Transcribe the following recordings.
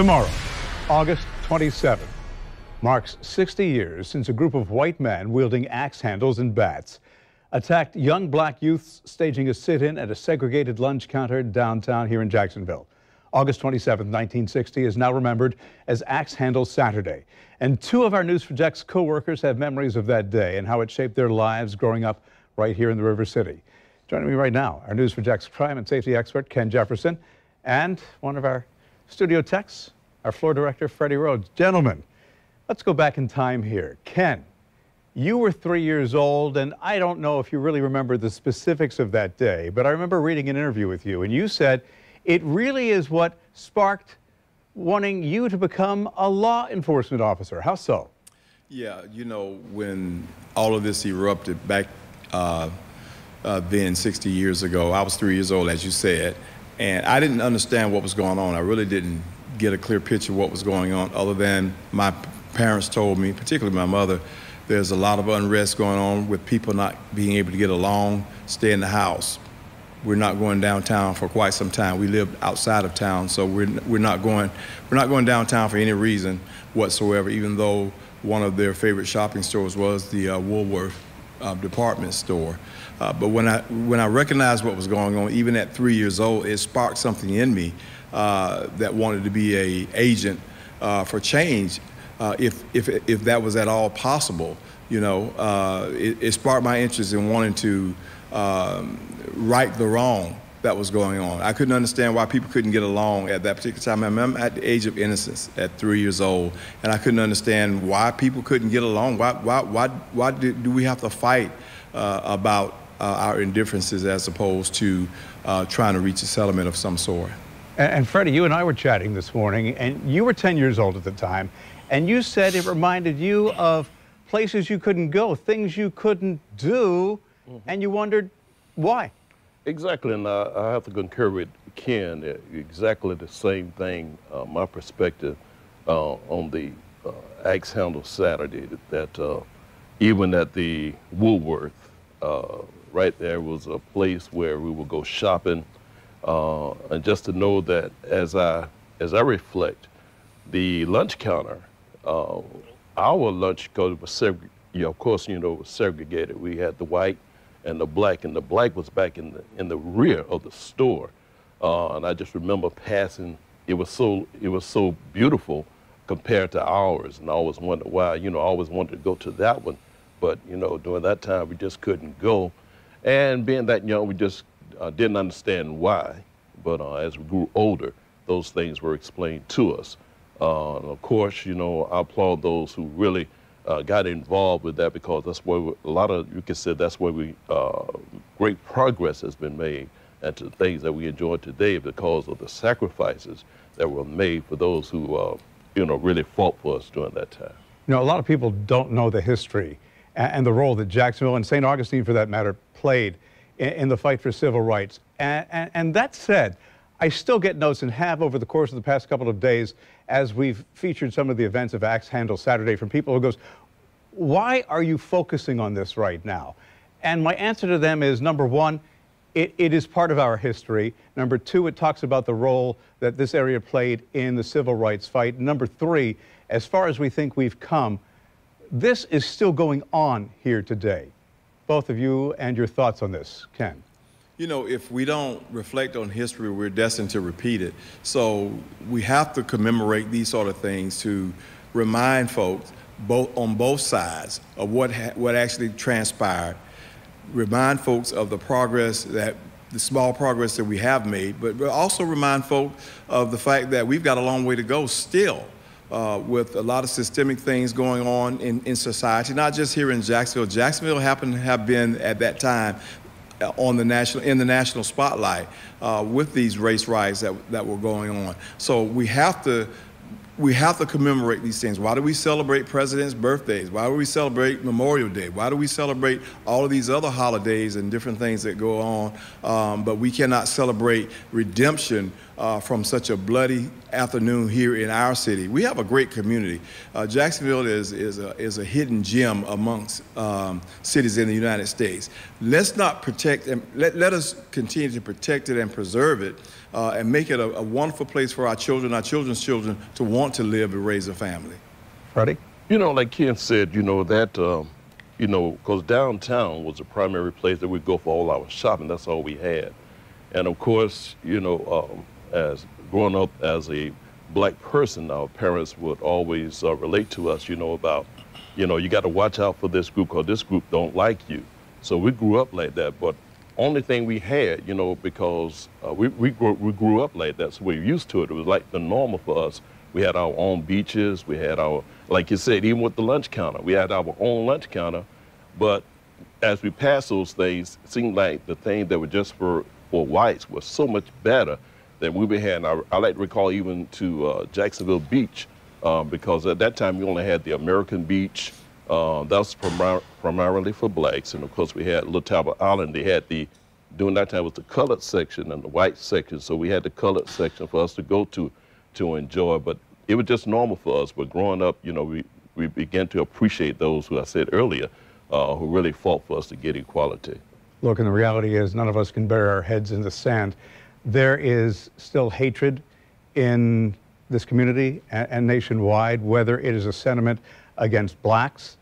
Tomorrow, August 27th, marks 60 years since a group of white men wielding axe handles and bats attacked young black youths staging a sit-in at a segregated lunch counter downtown here in Jacksonville. August 27, 1960 is now remembered as Ax Handle Saturday. And two of our News4JAX co-workers have memories of that day and how it shaped their lives growing up right here in the River City. Joining me right now, our News4JAX crime and safety expert, Ken Jefferson, and one of our studio techs, our floor director, Freddie Rhodes. Gentlemen, let's go back in time here. Ken, you were three years old, and I don't know if you really remember the specifics of that day, but I remember reading an interview with you, and you said it really is what sparked wanting you to become a law enforcement officer. How so? Yeah, you know, when all of this erupted back uh, uh, then, 60 years ago, I was three years old, as you said, and I didn't understand what was going on. I really didn't get a clear picture of what was going on, other than my parents told me, particularly my mother, there's a lot of unrest going on with people not being able to get along, stay in the house. We're not going downtown for quite some time. We live outside of town, so we're, we're not going we're not going downtown for any reason whatsoever. Even though one of their favorite shopping stores was the uh, Woolworth uh, department store. Uh, but when I when I recognized what was going on, even at three years old, it sparked something in me uh, that wanted to be a agent uh, for change uh, if, if, if that was at all possible. You know, uh, it, it, sparked my interest in wanting to um, right the wrong that was going on. I couldn't understand why people couldn't get along at that particular time. I'm at the age of innocence at three years old, and I couldn't understand why people couldn't get along. Why, why, why, why do, do we have to fight uh, about our indifferences as opposed to uh, trying to reach a settlement of some sort? And, and Freddie, you and I were chatting this morning, and you were 10 years old at the time, and you said it reminded you of places you couldn't go, things you couldn't do, mm -hmm. and you wondered why. Exactly, and I, I have to concur with Ken. Exactly the same thing. Uh, my perspective uh, on the uh, Ax Handle Saturday that uh, even at the Woolworth, uh, right there was a place where we would go shopping, uh, and just to know that as I as I reflect, the lunch counter uh, our lunch code was seg- you of course, you know, was segregated. We had the white and the black, and the black was back in the in the rear of the store. Uh, and I just remember passing. It was so it was so beautiful compared to ours, and I always wondered why. You know, I always wanted to go to that one, but you know, during that time we just couldn't go. And being that young, we just uh, didn't understand why. But uh, as we grew older, those things were explained to us. Uh, of course, you know, I applaud those who really uh, got involved with that because that's where we, a lot of, you can say that's where we, uh, great progress has been made and to the things that we enjoy today because of the sacrifices that were made for those who, uh, you know, really fought for us during that time. You know, a lot of people don't know the history and the role that Jacksonville and St. Augustine, for that matter, played in, the fight for civil rights. And, and, and that said, I still get notes and have over the course of the past couple of days as we've featured some of the events of Ax Handle Saturday from people who goes, why are you focusing on this right now? And my answer to them is number one, it, it is part of our history. Number two, it talks about the role that this area played in the civil rights fight. Number three, as far as we think we've come, this is still going on here today. Both of you and your thoughts on this, Ken. You know, if we don't reflect on history, we're destined to repeat it. So we have to commemorate these sort of things to remind folks both on both sides of what what actually transpired. Remind folks of the progress that the small progress that we have made, but also remind folks of the fact that we've got a long way to go still. Uh, with a lot of systemic things going on in, in society, not just here in Jacksonville. Jacksonville happened to have been at that time on the national in the national spotlight uh, with these race riots that that were going on. So we have to we have to commemorate these things. Why do we celebrate presidents' birthdays? Why do we celebrate Memorial Day? Why do we celebrate all of these other holidays and different things that go on? Um, but we cannot celebrate redemption uh, from such a bloody afternoon here in our city. We have a great community. Uh, Jacksonville is, is, a, is a hidden gem amongst um, cities in the United States. Let's not protect and let, let us continue to protect it and preserve it uh, and make it a, a wonderful place for our children, our children's children to want to live and raise a family. Freddie? You know, like Ken said, you know, that, um, you know, because downtown was the primary place that we go for all our shopping. That's all we had. And of course, you know, um, as growing up as a black person, our parents would always uh, relate to us, you know, about, you know, you got to watch out for this group because this group don't like you. So we grew up like that. But only thing we had, you know, because uh, we, we, grew, we grew up like that, so we're used to it. It was like the normal for us. We had our own beaches. We had our, like you said, even with the lunch counter, we had our own lunch counter. But as we passed those things, it seemed like the things that were just for, for whites was so much better than we had. I, I like to recall even to uh, Jacksonville Beach, um, because at that time we only had the American Beach. Uh, that was primar- primarily for blacks. And of course, we had Little Talbot Island. They had the, during that time, was the colored section and the white section. So we had the colored section for us to go to to enjoy. But it was just normal for us. But growing up, you know, we, we began to appreciate those who I said earlier, uh, who really fought for us to get equality. Look, and the reality is none of us can bury our heads in the sand. There is still hatred in this community and, and nationwide, whether it is a sentiment against blacks,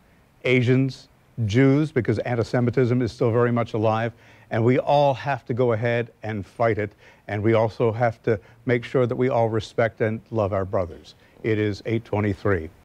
Asians, Jews, because anti Semitism is still very much alive. And we all have to go ahead and fight it. And we also have to make sure that we all respect and love our brothers. It is 823.